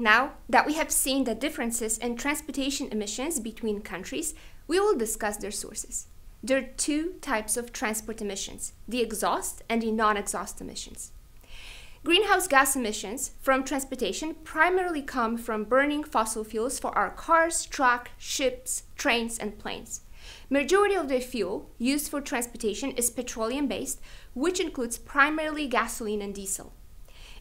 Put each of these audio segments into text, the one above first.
Now that we have seen the differences in transportation emissions between countries, we will discuss their sources. There are two types of transport emissions the exhaust and the non exhaust emissions. Greenhouse gas emissions from transportation primarily come from burning fossil fuels for our cars, trucks, ships, trains, and planes. Majority of the fuel used for transportation is petroleum based, which includes primarily gasoline and diesel.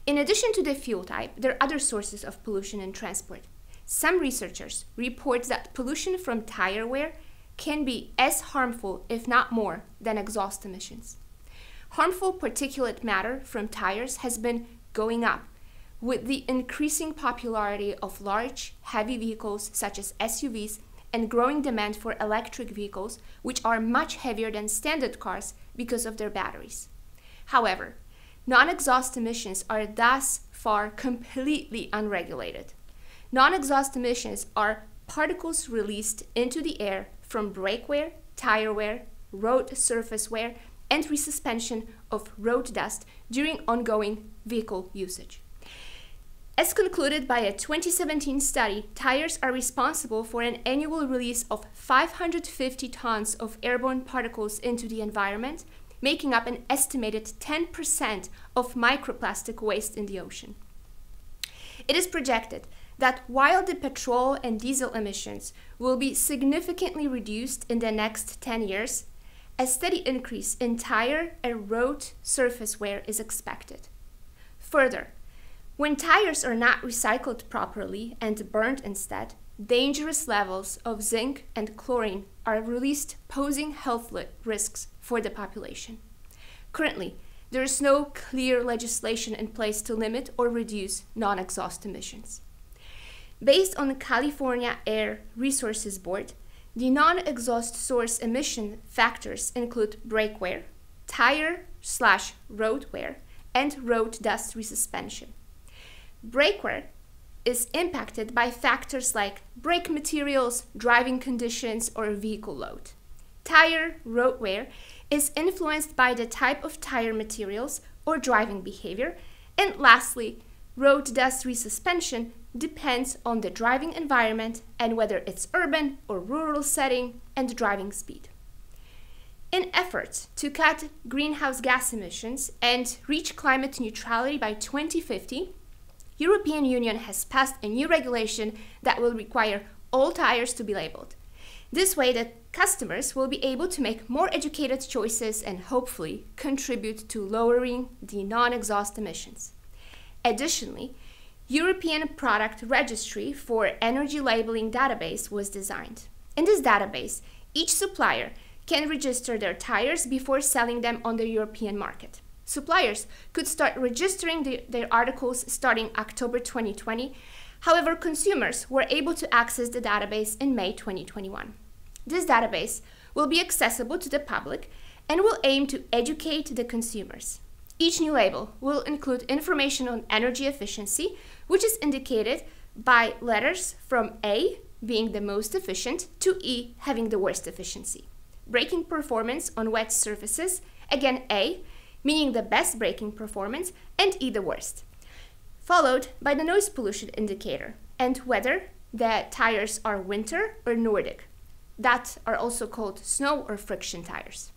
In addition to the fuel type, there are other sources of pollution in transport. Some researchers report that pollution from tire wear can be as harmful, if not more, than exhaust emissions. Harmful particulate matter from tires has been going up with the increasing popularity of large, heavy vehicles such as SUVs and growing demand for electric vehicles, which are much heavier than standard cars because of their batteries. However, non exhaust emissions are thus far completely unregulated. Non exhaust emissions are particles released into the air from brake wear, tire wear, road surface wear, and resuspension of road dust during ongoing vehicle usage. As concluded by a 2017 study, tires are responsible for an annual release of 550 tons of airborne particles into the environment, making up an estimated 10% of microplastic waste in the ocean. It is projected that while the petrol and diesel emissions will be significantly reduced in the next 10 years, a steady increase in tire and road surface wear is expected. Further, when tires are not recycled properly and burned instead, dangerous levels of zinc and chlorine are released, posing health risks for the population. Currently, there is no clear legislation in place to limit or reduce non exhaust emissions. Based on the California Air Resources Board, the non-exhaust source emission factors include brake wear, tire slash road wear, and road dust resuspension. Brake wear is impacted by factors like brake materials, driving conditions, or vehicle load. Tire road wear is influenced by the type of tire materials or driving behavior. And lastly, road dust resuspension depends on the driving environment and whether it's urban or rural setting and driving speed. In efforts to cut greenhouse gas emissions and reach climate neutrality by 2050, European Union has passed a new regulation that will require all tires to be labeled. This way the customers will be able to make more educated choices and hopefully contribute to lowering the non-exhaust emissions. Additionally, European Product Registry for Energy Labeling database was designed. In this database, each supplier can register their tires before selling them on the European market. Suppliers could start registering the, their articles starting October 2020. However, consumers were able to access the database in May 2021. This database will be accessible to the public and will aim to educate the consumers. Each new label will include information on energy efficiency, which is indicated by letters from A being the most efficient to E having the worst efficiency. Braking performance on wet surfaces, again A, meaning the best braking performance, and E the worst. Followed by the noise pollution indicator and whether the tires are winter or Nordic. That are also called snow or friction tires.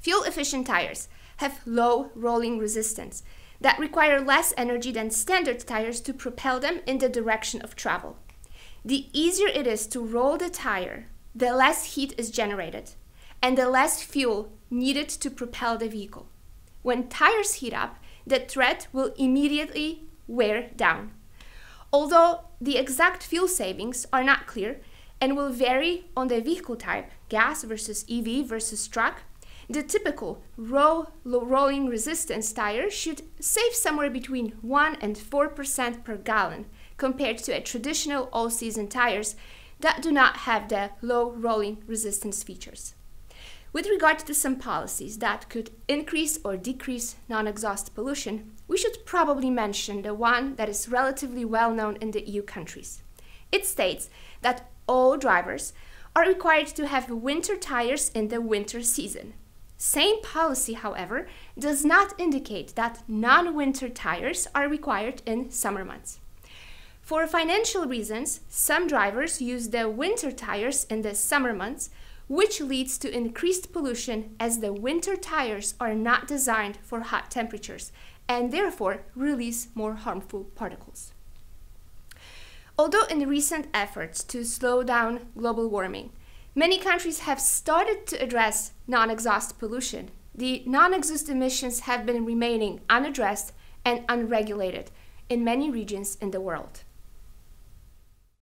Fuel efficient tires have low rolling resistance that require less energy than standard tires to propel them in the direction of travel. The easier it is to roll the tire, the less heat is generated and the less fuel needed to propel the vehicle. When tires heat up, the tread will immediately wear down. Although the exact fuel savings are not clear and will vary on the vehicle type, gas versus EV versus truck, the typical roll, rolling resistance tire should save somewhere between 1 and 4% per gallon compared to a traditional all-season tires that do not have the low rolling resistance features. With regard to some policies that could increase or decrease non-exhaust pollution, we should probably mention the one that is relatively well known in the EU countries. It states that all drivers are required to have winter tires in the winter season, same policy, however, does not indicate that non-winter tires are required in summer months. For financial reasons, some drivers use the winter tires in the summer months, which leads to increased pollution as the winter tires are not designed for hot temperatures and therefore release more harmful particles. Although in recent efforts to slow down global warming, many countries have started to address non-exhaust pollution, the non-exhaust emissions have been remaining unaddressed and unregulated in many regions in the world.